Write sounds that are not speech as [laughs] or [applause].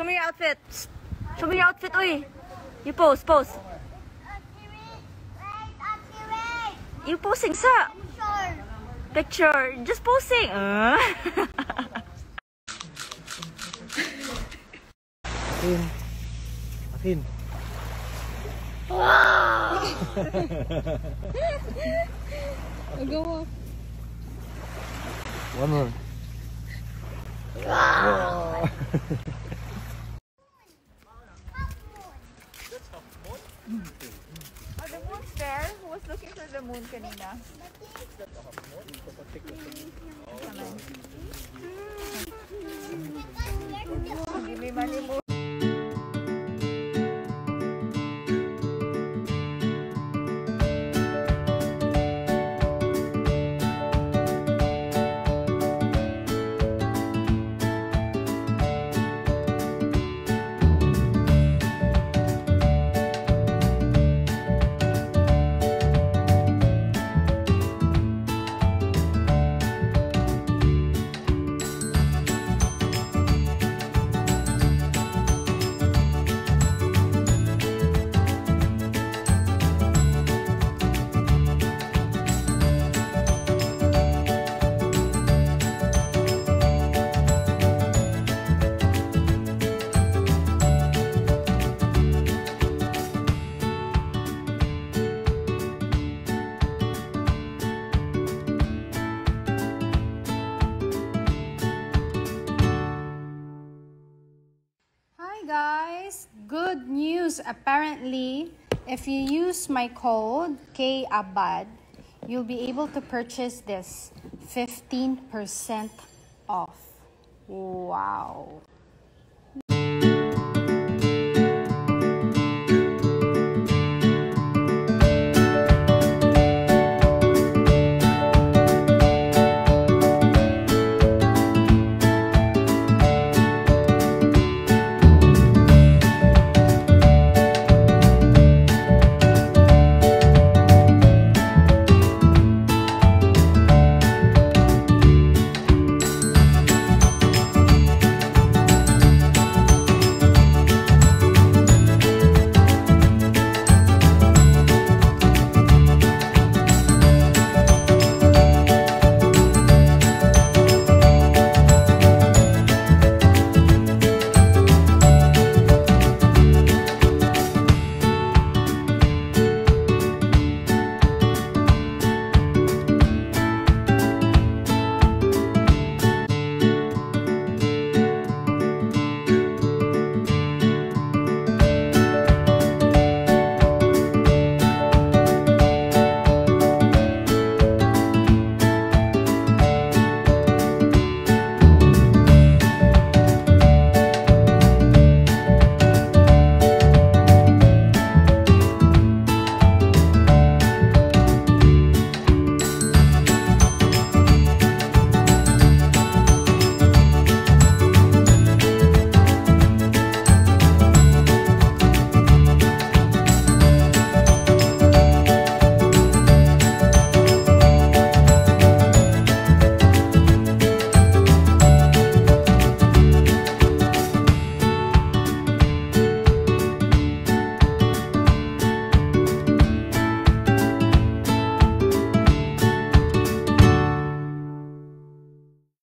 Show me your outfit. Show me your outfit, uy. You pose, pose. You posing sa picture. Just posing. Uh. Akin. Akin. Agawa. One more. Oh, [laughs] moon kanina? Give guys! Good news! Apparently, if you use my code KABAD, you'll be able to purchase this 15% off. Wow!